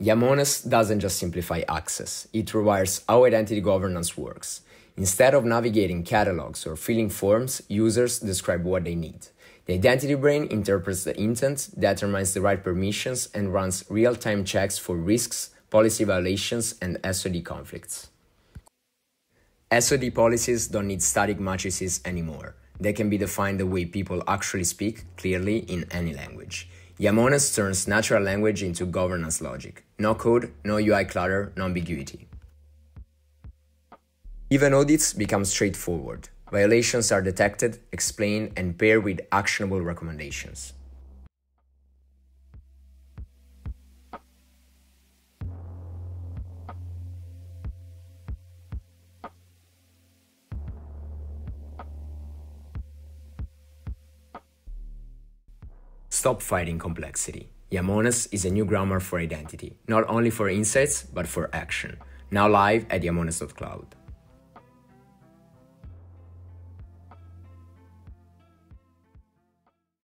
IAMONES doesn't just simplify access, it rewires how identity governance works. Instead of navigating catalogs or filling forms, users describe what they need. The identity brain interprets the intent, determines the right permissions, and runs real time checks for risks, policy violations, and SOD conflicts. SOD policies don't need static matrices anymore. They can be defined the way people actually speak clearly in any language. IAMONES turns natural language into governance logic. No code, no UI clutter, no ambiguity. Even audits become straightforward. Violations are detected, explained, and paired with actionable recommendations. Stop fighting complexity. IAMONES is a new grammar for identity, not only for insights, but for action. Now live at iamones.cloud.